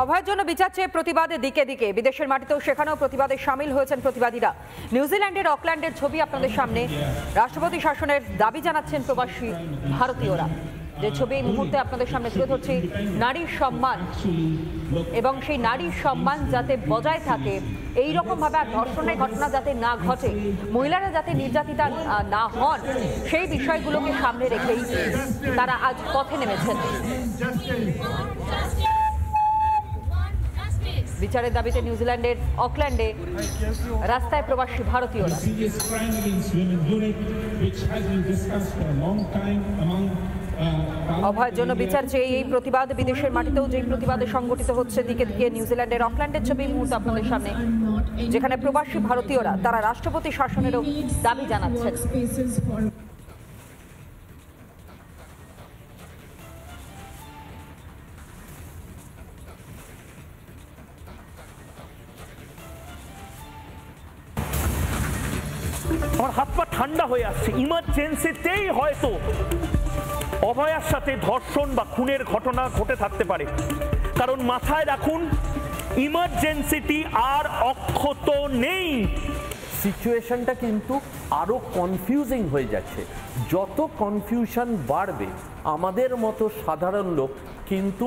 অভয়ের জন্য বিচার চেয়ে প্রতিবাদে দিকে দিকে। বিদেশের মাটিতেও সেখানেও প্রতিবাদে সামিল হয়েছেন প্রতিবাদীরা। নিউজিল্যান্ডের অকল্যান্ডের ছবি আপনাদের সামনে। রাষ্ট্রপতি শাসনের দাবি জানাচ্ছেন প্রবাসী ভারতীয়রা। যে ছবি এই মুহূর্তে আপনাদের সামনে তুলে ধরছি নারীর সম্মান। এবং সেই নারীর সম্মান যাতে বজায় থাকে এই রকমভাবে আর ধর্ষণের ঘটনা যাতে না ঘটে, মহিলারা যাতে নির্যাতিতা না হন, সেই বিষয়গুলোকে সামনে রেখেই তারা আজ পথে নেমেছেন। বিচারের দাবিতে নিউজিল্যান্ডের অকল্যান্ডে রাস্তায় প্রবাসী ভারতীয়রা। Uh, অভয়ের জন্য বিচার চেয়ে এই প্রতিবাদ বিদেশের মাটিতেও যেই প্রতিবাদে সংগঠিত হচ্ছে দিকে দিকে নিউজিল্যান্ডের অকল্যান্ডের ছবি মুহূর্তে আপনাদের সামনে। যেখানে প্রবাসী ভারতীয়রা তারা রাষ্ট্রপতি শাসনেরও দাবি জানাচ্ছেন। আমার হাত পা ঠান্ডা হয়ে আসছে। ইমার্জেন্সিতেই হয়তো অভয়ার সাথে ধর্ষণ বা খুনের ঘটনা ঘটে থাকতে পারে। কারণ মাথায় রাখুন, ইমার্জেন্সিটি আর অক্ষত নেই। সিচুয়েশনটা কিন্তু আরও কনফিউজিং হয়ে যাচ্ছে। যত কনফিউশন বাড়বে, আমাদের মতো সাধারণ লোক কিন্তু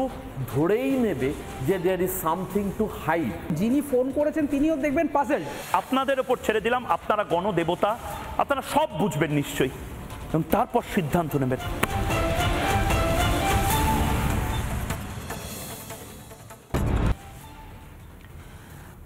ধরেই নেবে যে there is something to hide যিনি ফোন করেছেন তিনিও দেখবেন পাজেল আপনাদের ওপর ছেড়ে দিলাম আপনারা গণদেবতা আপনারা সব বুঝবেন নিশ্চয়ই। এবং তারপর সিদ্ধান্ত নেবেন।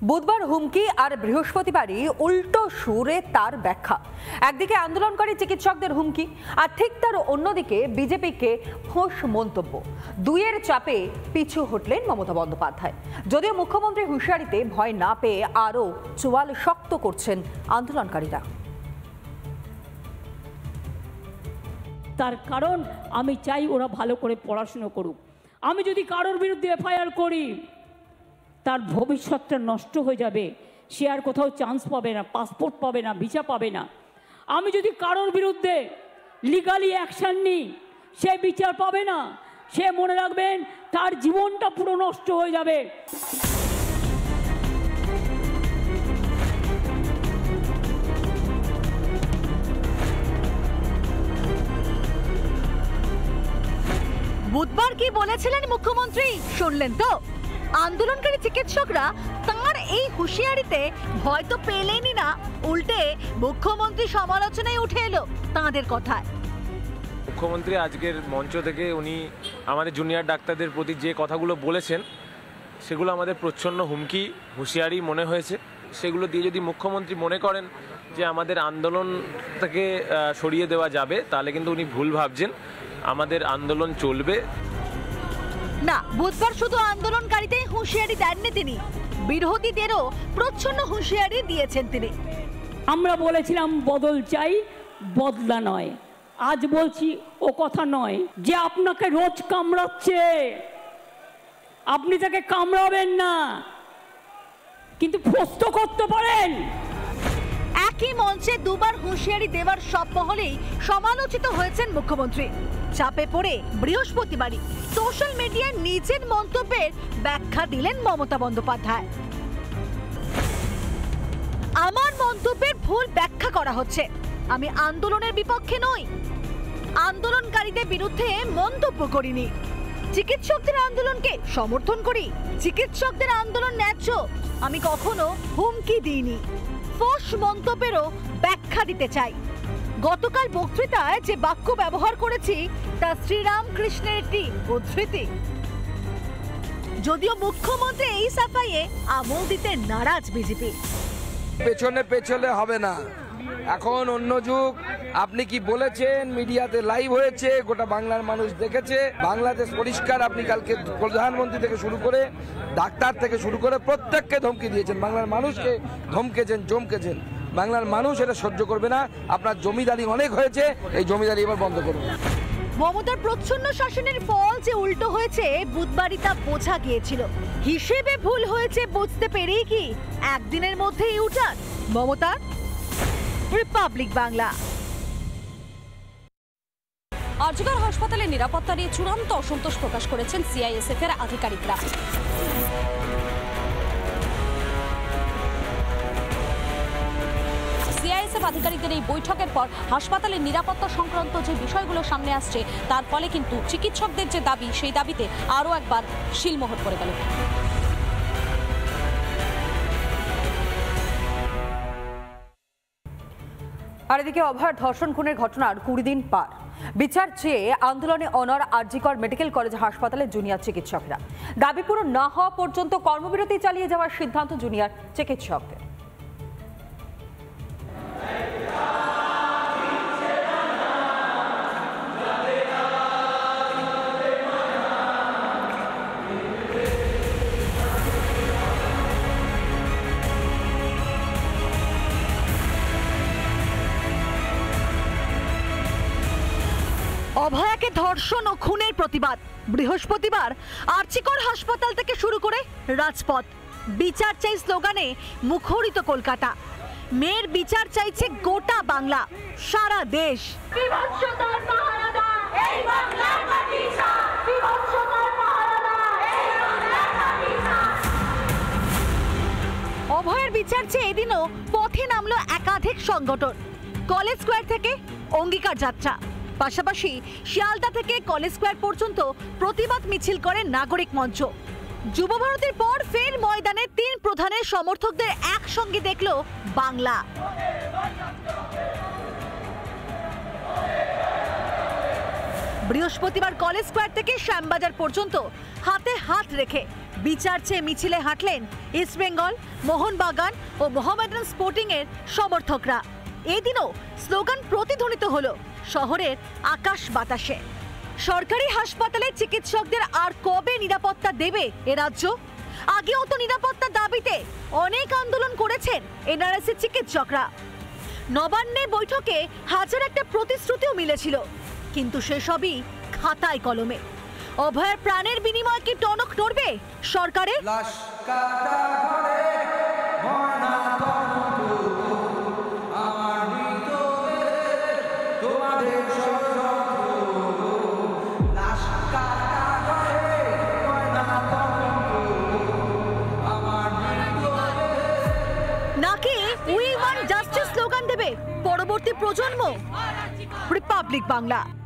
বুধবার হুমকি আর বৃহস্পতিবারই উল্টো সুরে তার ব্যাখ্যা। একদিকে আন্দোলনকারী চিকিৎসকদের হুমকি, আর ঠিক তার অন্যদিকে বিজেপিকে ফোঁস মন্তব্য। দুইয়ের চাপে পিছু হটলেন মমতা বন্দ্যোপাধ্যায়। যদিও মুখ্যমন্ত্রী হুঁশিয়ারিতে ভয় না পেয়ে আরও চোয়াল শক্ত করছেন আন্দোলনকারীরা। তার কারণ আমি চাই ওরা ভালো করে পড়াশুনো করুক। আমি যদি কারোর বিরুদ্ধে এফআইআর করি তার ভবিষ্যৎটা নষ্ট হয়ে যাবে। সে আর কোথাও চান্স পাবে না পাসপোর্ট পাবে না ভিসা পাবে না। আমি যদি কারোর বিরুদ্ধে লিগালি অ্যাকশান নিই, সে বিচার পাবে না। সে মনে রাখবেন তার জীবনটা পুরো নষ্ট হয়ে যাবে। বুধবার কি বলেছিলেন মুখ্যমন্ত্রী? শুনলেন তো? আন্দোলনকারী চিকিৎসকরা তার এই হুঁশিয়ারিতে ভয় তো পেলেনই না, উল্টে মুখ্যমন্ত্রী সমালোচনায় উঠে এলো তাঁদের কথায়। মুখ্যমন্ত্রী আজকের মঞ্চ থেকে উনি আমাদের জুনিয়র ডাক্তারদের প্রতি যে কথাগুলো বলেছেন, সেগুলো আমাদের প্রচ্ছন্ন হুমকি, হুঁশিয়ারি মনে হয়েছে। সেগুলো দিয়ে যদি মুখ্যমন্ত্রী মনে করেন যে আমাদের আন্দোলন থেকে সরিয়ে দেওয়া যাবে, তাহলে কিন্তু উনি ভুল ভাবছেন। আমাদের আন্দোলন চলবে। না, বুধবার শুধু আন্দোলনকারীদের হুঁশিয়ারি দেননি তিনি। বিরোধীদেরও প্রচ্ছন্ন হুঁশিয়ারি দিয়েছেন তিনি। আমরা বলেছিলাম, বদল চাই, বদলা নয়। আজ বলছি, ও কথা নয় যে আপনাকে রোজ কামড়াচ্ছে। আপনি তাকে কামড়াবেন না, কিন্তু প্রস্ত করতে পারেন। একই মঞ্চে দুবার হুঁশিয়ারি দেওয়ার সব মহলেই সমালোচিত হয়েছেন মুখ্যমন্ত্রী। চাপে পড়ে বৃহস্পতিবারই সোশ্যাল মিডিয়ায় নিজের মন্তব্যের ব্যাখ্যা দিলেন মমতা বন্দ্যোপাধ্যায়। আমার মন্তব্যের ভুল ব্যাখ্যা করা হচ্ছে। আমি আন্দোলনের বিপক্ষে নই। আন্দোলনকারীদের বিরুদ্ধে মন্তব্য করিনি। চিকিৎসকদের আন্দোলনকে সমর্থন করি। চিকিৎসকদের আন্দোলন ন্যায্য। আমি কখনো হুমকি দিইনি। ফোস মন্তব্যেরও ব্যাখ্যা দিতে চাই। গতকাল বক্তৃতায় যে বাক্য ব্যবহার করেছি, তা শ্রীরামকৃষ্ণের একটি উদ্ধৃতি? যদিও মুখ্যমন্ত্রী এই সাফাইয়ে আমল দিতে নারাজ বিজেপি। পেছনে পেছনে হবে না। এখন অন্য যুগ। আপনি কি বলেছেন? মিডিয়াতে লাইভ হয়েছে, গোটা বাংলার মানুষ দেখেছে। বাংলাদেশ পরিষ্কার, আপনি কালকে প্রধানমন্ত্রী থেকে শুরু করে, ডাক্তার থেকে শুরু করে প্রত্যেককে ধমকি দিয়েছেন। বাংলার মানুষকে ধমকেছেন, জমকেছেন। বাংলার মানুষ এটা সহ্য করবে না। আপনার জমিদারি অনেক হয়েছে, এই জমিদারি এবার বন্ধ করুন। মমতার প্রচ্ছন্ন শাসনের ফল যে উল্টো হয়েছে, বুধবারই তা বোঝা গিয়েছিল। হিসেবে ভুল হয়েছে বুঝতে পেরেই কি একদিনের মধ্যেই উঠান মমতার রিপাবলিক বাংলা আরজিকর হাসপাতালে নিরাপত্তা নিয়ে চূড়ান্ত অসন্তোষ প্রকাশ করেছেন সিআইএসএফ এর আধিকারিকরা। সিআইএসএফ আধিকারিকদের এই বৈঠকের পর হাসপাতালের নিরাপত্তা সংক্রান্ত যে বিষয়গুলো সামনে আসছে, তার ফলে কিন্তু চিকিৎসকদের যে দাবি, সেই দাবিতে আরও একবার শিলমোহর করে গেল। আর এদিকে অভার ধর্ষণ খুনের ঘটনার কুড়ি দিন পার। বিচার চেয়ে আন্দোলনে অনর আরজিকর মেডিকেল কলেজ হাসপাতালে জুনিয়র চিকিৎসকরা। দাবি পূরণ না হওয়া পর্যন্ত কর্মবিরতি চালিয়ে যাওয়ার সিদ্ধান্ত জুনিয়র চিকিৎসকদের। অভয়াকে ধর্ষণ ও খুনের প্রতিবাদ। বৃহস্পতিবার আর্চিকর হাসপাতাল থেকে শুরু করে রাজপথ। বিচার চাই স্লোগানে মুখরিত কলকাতা। মেয়ের বিচার চাইছে গোটা বাংলা সারা দেশ। অভয়ের বিচার চেয়ে এদিনও পথে নামলো একাধিক সংগঠন। কলেজ স্কোয়ার থেকে অঙ্গীকার যাত্রা পাশাপাশি শিয়ালদা থেকে কলেজ স্কোয়ার পর্যন্ত প্রতিবাদ মিছিল করে নাগরিক মঞ্চ। যুব ভারতের পর ফের ময়দানে তিন প্রধানের সমর্থকদের একসঙ্গে দেখল বাংলা। বৃহস্পতিবার কলেজ স্কোয়ার থেকে শ্যামবাজার পর্যন্ত হাতে হাত রেখে বিচার চেয়ে মিছিলে হাঁটলেন ইস্টবেঙ্গল মোহনবাগান ও মোহামেডান স্পোর্টিং এর সমর্থকরা। এদিনও স্লোগান প্রতিধ্বনিত হলো। শহরের আকাশ বাতাসে। সরকারি হাসপাতালে চিকিৎসকদের আর কবে নিরাপত্তা দেবে এ রাজ্য? আগেও তো নিরাপত্তা দাবিতে অনেক আন্দোলন করেছেন এনআরএসের চিকিৎসকরা। নবান্নে বৈঠকে হাজার একটা প্রতিশ্রুতিও মিলেছিল, কিন্তু সেসবই খাতায় কলমে। অভয়ের প্রাণের বিনিময়ে কি টনক নড়বে সরকারের? পরবর্তী প্রজন্ম? রিপাবলিক বাংলা।